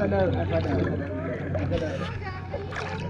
看这儿看这儿看这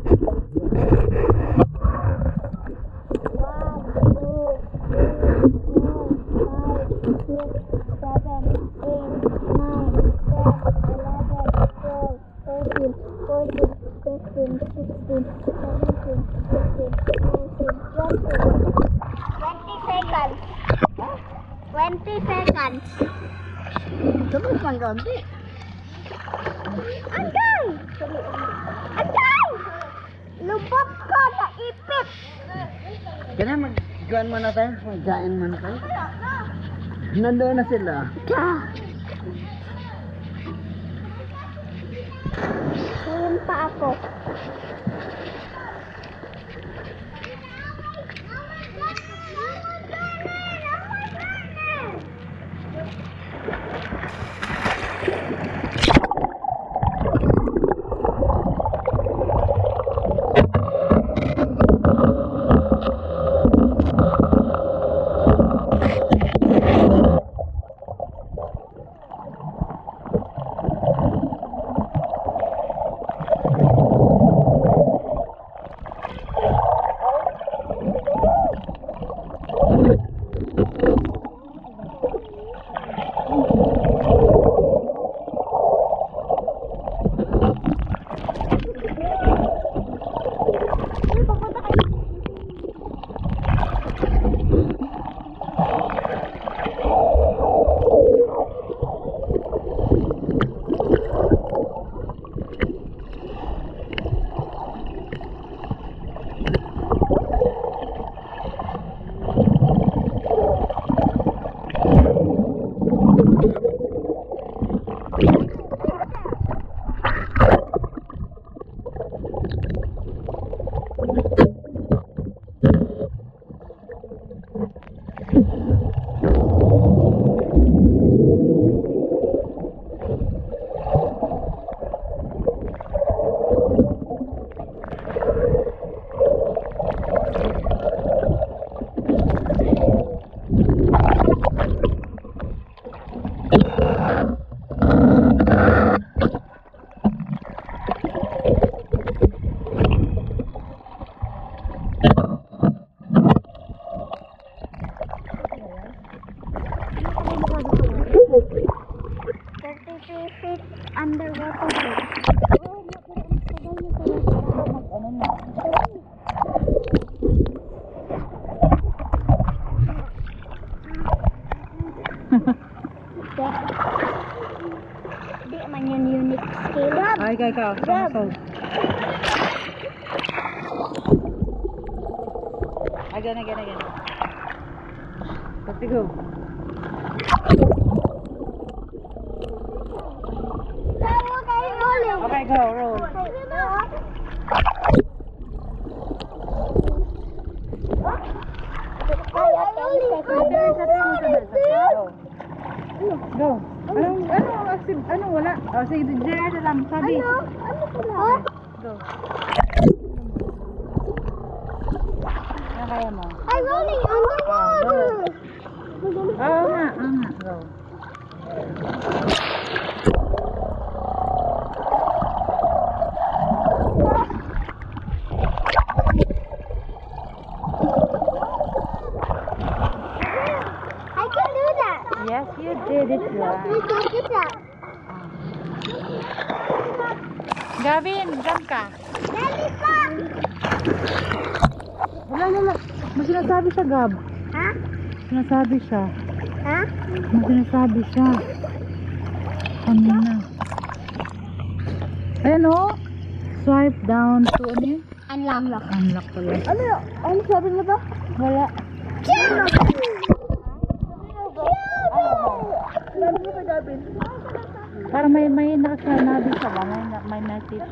ipit! Kaya magkain muna tayo. Magkain muna tayo. Nandoon na sila. Ka! Ngayon pa ako. Ay, kay ka. Grab. Again, again, again. Let's go. Tayo kayo ulit. Okay, go, roll. Kaya 10 seconds. Go. Go. Anong, ano, si, ano, wala. O, sige, JR na lang. Sabi. Ano? Ano pala? Go. Ano kaya mo? Ay, rolling underwater. Oo nga, oo nga. Go. I can do that. Yes, you did it right. I can do that. Gavin, jump ka. Daddy, stop. Wala, wala. May sinasabi siya, Gab. Ha? Sinasabi siya. Ha? May sinasabi siya. Kanina. Ayan o. Swipe down to ano yun? Unlock. Unlock pala. Ano? Ano sabi mo ba? Wala. Para may may nakasanabi siya ba? May, na- may message.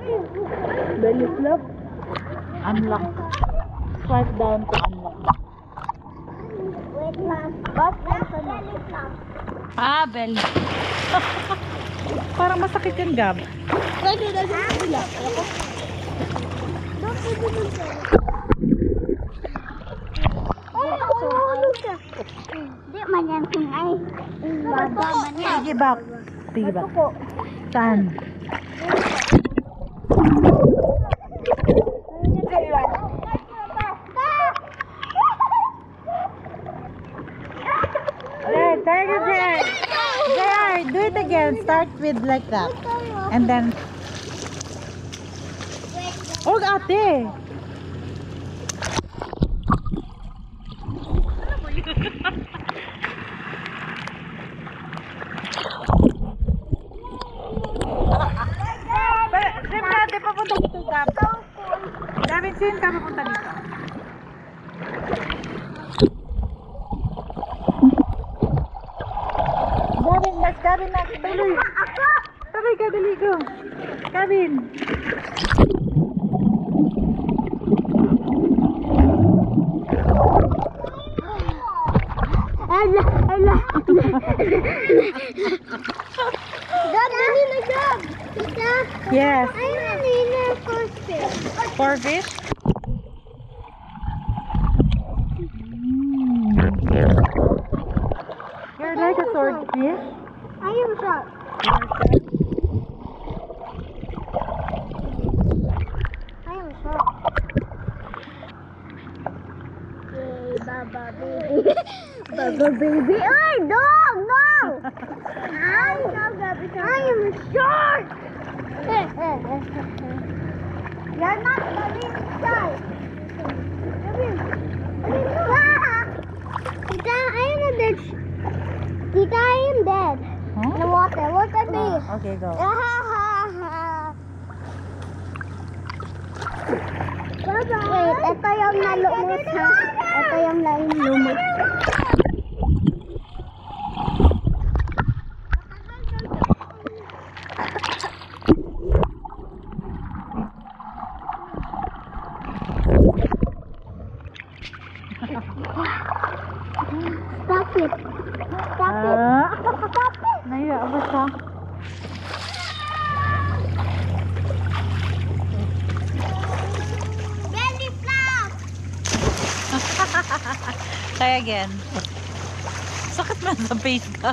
Belly flop. Unlock. Swipe down to unlock. Wait. Boss, nasa na? Ah, bell. Parang masakit yung gab. Again. Ay, ano siya? Di man yan singay. Baba man yan. Sige back. Sige back. Saan? It again. JR, do it again. Start with like that. And then... Oh, ate! Sim natin Gab. David, sin ka papunta dito. Gavin, mas Gavin na. Tuloy. Tuloy ka, dali go. Gavin. Four fish? You're like a swordfish. I am a shark. I am shark. Yay, Baba baby. Baba baby. Oh, Dog, no. Sh- Tita, I am dead. In the Huh? water. Look at me. Oh, okay, go. Wait, ito yung nalumot ha. Ito yung lain lumot. Stop it. Stop it. Ah, Stop ba siya? Belly flop. Try again. Sakit man sa face ka.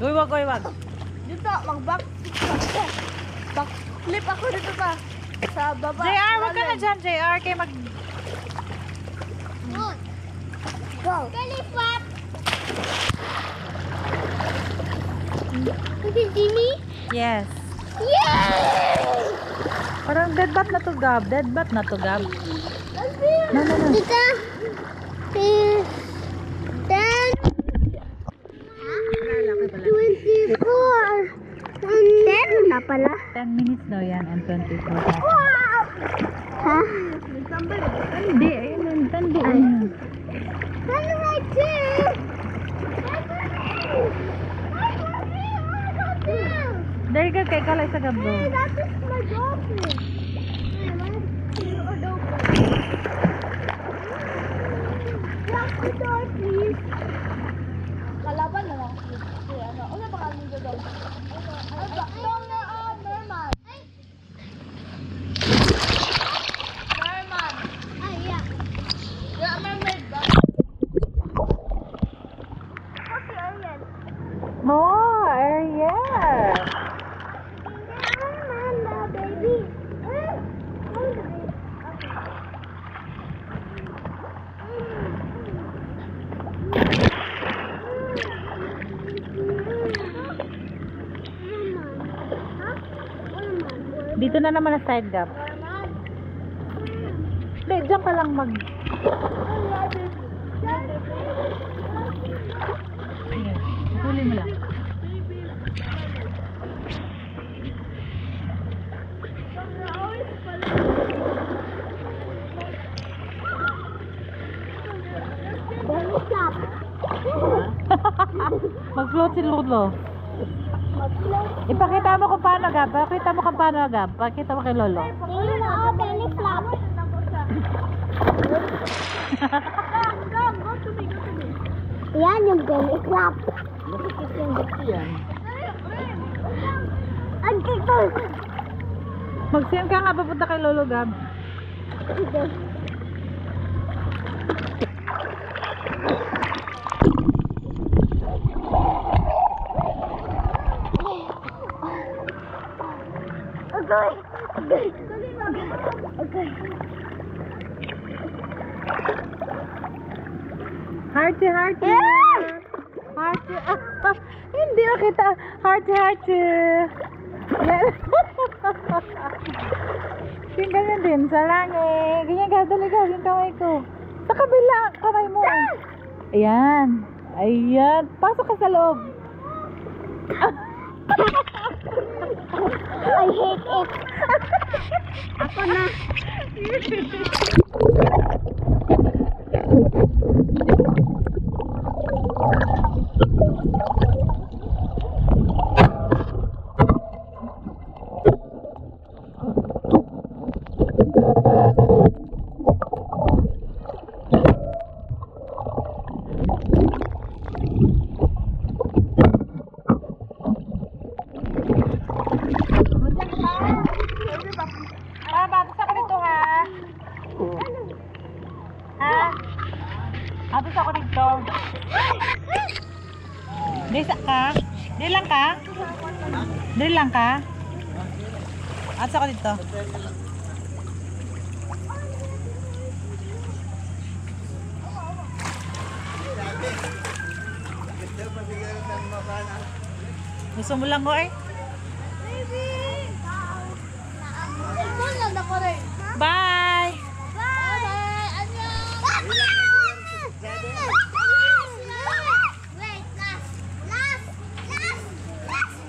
Uy, wag, uy, wag. Dito, mag-backflip ako. Backflip ako dito pa. Sa baba. JR, wag ka na dyan, JR. Kaya mag... Go. Flap. Is it Jimmy? Yes. Yay! Parang dead bat na to, Gab. Dead bat na to, Gab. No, no, no. Is na pala. 10 minutes daw yan and 24 seconds. Wow! Ha? Hindi, ayun yun. Tanduan yun. Ano right there? There you go, kay Kalay sa Gab. Hey, that is my let's see a dolphin. Lock the door, please. Kalaban na lang. Ano? Ano ba kami doon? Ano ba? No, no, oh, merman. Merman. Ay, yeah. Yeah, mermaid ba? Okay, Ariel. Oh, Ariel. Amanda, baby. Eh, hold it. Dito na naman ang side Gab. Hindi, dyan ka lang mag... Sige, huli mo lang. Mag-float si Lolo. Ipakita mo kung paano, Gab. Pakita mo kung paano, Gab. Pakita mo kay Lolo. Mo, oh, belly flop. Yan yung belly flop. Ang kito. Mag-send ka nga papunta kay Lolo, Gab. Okay. Okay. Okay. Hearty, hearty. Yeah! Hearty. Hindi makita. Hearty, hearty. Yan. Yung ganyan din, sa langit. Ganyan ka, dali ka, yung kamay ko. Sa kabila, kamay mo. Ayan. Ayan. Pasok ka sa loob. I hate it. Ako na. Ah, Gusto mo lang ko eh? Bye! Bye. 안녕. Wait, last, last, last, last.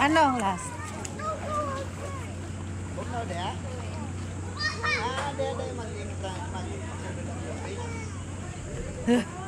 Ano ang last?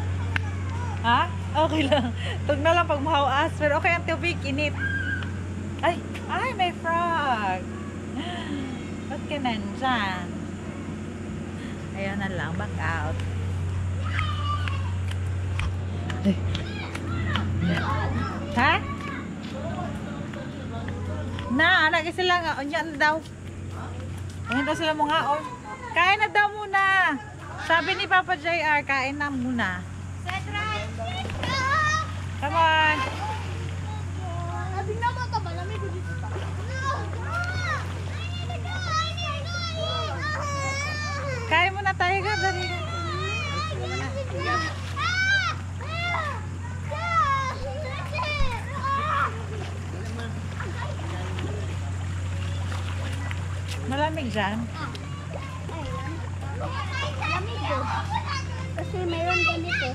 Ha? Okay lang. Tug na lang pag mahawas. Pero okay ang tubig, init. Ay, ay, may frog. Ba't ka nandyan? Ayaw na lang, back out. Ha? Na, anak sila nga. Unya na daw. Unya daw sila mga on. Kain na daw muna. Sabi ni Papa JR, kain na muna. Rizan? Malamig po. Kasi mayroon ganito.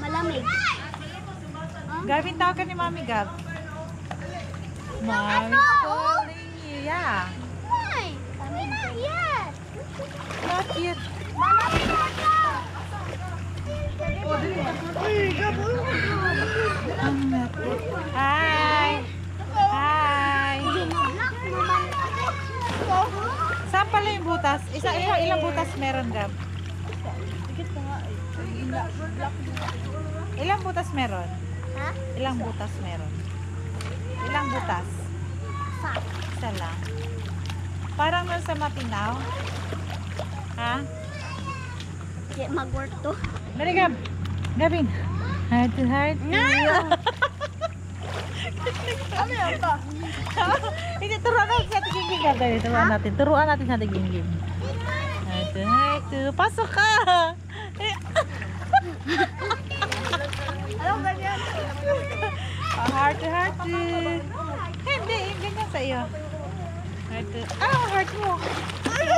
Malamig. Huh? Tawag ka ni Mami Gav. Mommy's calling you. Yeah. Why? Why not yet? Not yet. Malamig po ito. Hi. Saan pala yung butas? Isa, ilang, ilang butas meron, Gab? Ilang butas meron? Ha? Ilang butas meron? Ilang butas? Sa. Isa lang. Parang nun sa Mapinaw. Ha? Mag-work to. Dali, Gab. Gabin. Heart to heart. No! Ano yan to? Hindi, turuan natin sa tiging Gab. Dali, turuan natin. Turuan natin sa tiging Heart to heart to. Pasok ka! Anong ganyan? Ah, heart to heart to. Hindi, ganyan sa iyo. Heart to. Ah, heart mo. Heart